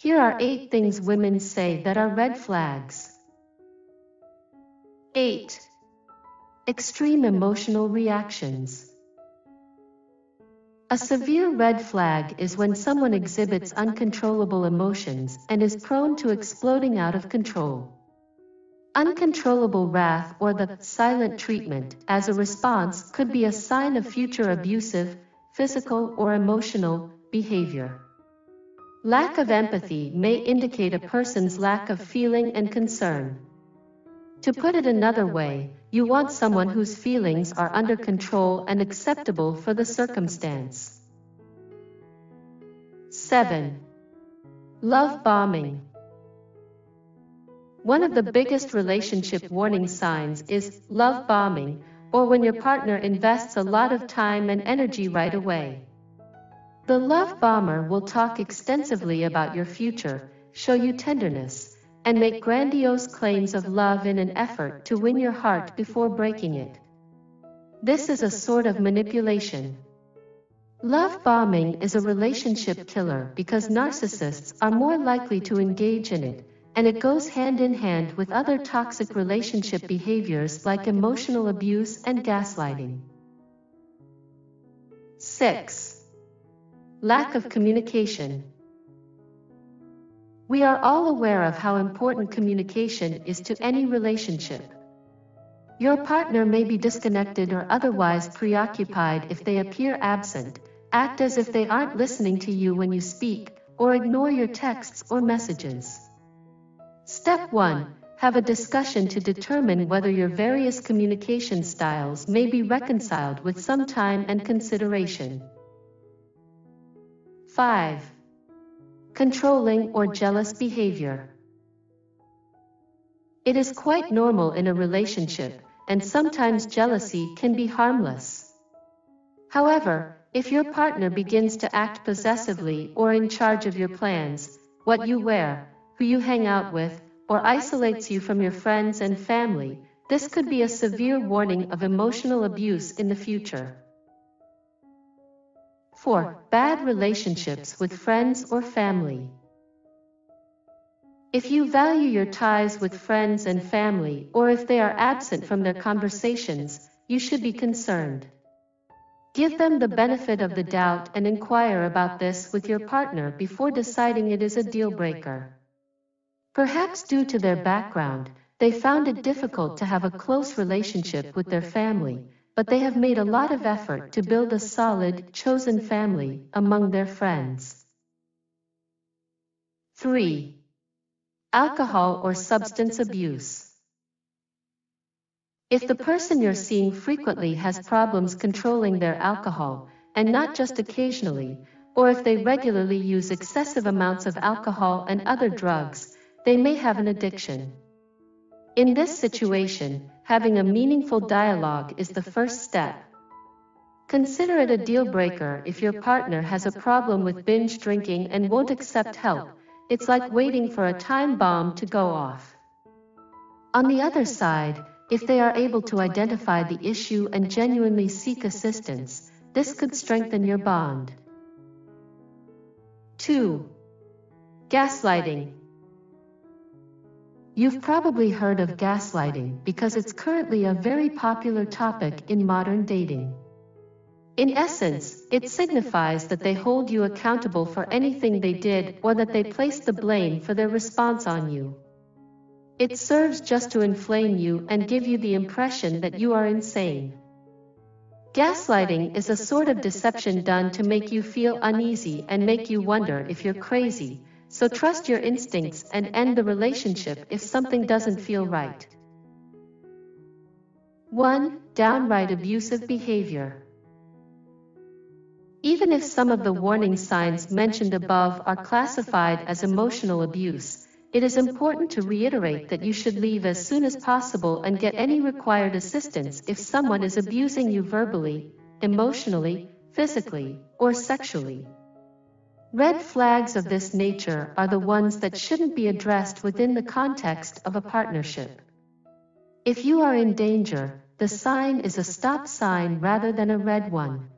Here are 8 things women say that are red flags. 8. Extreme emotional reactions. A severe red flag is when someone exhibits uncontrollable emotions and is prone to exploding out of control. Uncontrollable wrath or the silent treatment as a response could be a sign of future abusive, physical or emotional behavior. Lack of empathy may indicate a person's lack of feeling and concern. To put it another way, you want someone whose feelings are under control and acceptable for the circumstance. 7. Love bombing. One of the biggest relationship warning signs is love bombing, or when your partner invests a lot of time and energy right away. The love bomber will talk extensively about your future, show you tenderness, and make grandiose claims of love in an effort to win your heart before breaking it. This is a sort of manipulation. Love bombing is a relationship killer because narcissists are more likely to engage in it, and it goes hand in hand with other toxic relationship behaviors like emotional abuse and gaslighting. 6. Lack of communication. We are all aware of how important communication is to any relationship. Your partner may be disconnected or otherwise preoccupied if they appear absent, act as if they aren't listening to you when you speak, or ignore your texts or messages. Step 1. Have a discussion to determine whether your various communication styles may be reconciled with some time and consideration. 5 controlling or jealous behavior. It is quite normal in a relationship, and sometimes jealousy can be harmless. However, if your partner begins to act possessively or in charge of your plans, what you wear, who you hang out with, or isolates you from your friends and family, this could be a severe warning of emotional abuse in the future. 4. Bad relationships with friends or family. If you value your ties with friends and family or if they are absent from their conversations, you should be concerned. Give them the benefit of the doubt and inquire about this with your partner before deciding it is a deal breaker. Perhaps due to their background, they found it difficult to have a close relationship with their family, but they have made a lot of effort to build a solid, chosen family among their friends. 3. Alcohol or substance abuse. If the person you're seeing frequently has problems controlling their alcohol, and not just occasionally, or if they regularly use excessive amounts of alcohol and other drugs, they may have an addiction. In this situation, having a meaningful dialogue is the first step. Consider it a deal breaker if your partner has a problem with binge drinking and won't accept help. It's like waiting for a time bomb to go off. On the other side, if they are able to identify the issue and genuinely seek assistance, this could strengthen your bond. 2. Gaslighting. You've probably heard of gaslighting because it's currently a very popular topic in modern dating. In essence, it signifies that they hold you accountable for anything they did or that they place the blame for their response on you. It serves just to inflame you and give you the impression that you are insane. Gaslighting is a sort of deception done to make you feel uneasy and make you wonder if you're crazy, so trust your instincts and end the relationship if something doesn't feel right. 1. Downright abusive behavior. Even if some of the warning signs mentioned above are classified as emotional abuse, it is important to reiterate that you should leave as soon as possible and get any required assistance if someone is abusing you verbally, emotionally, physically, or sexually. Red flags of this nature are the ones that shouldn't be addressed within the context of a partnership. If you are in danger, the sign is a stop sign rather than a red one.